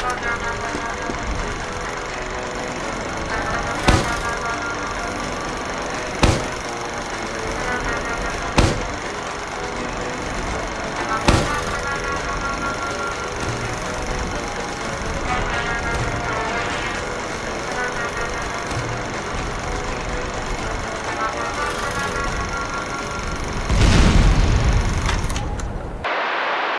Oh, no, no, no, no.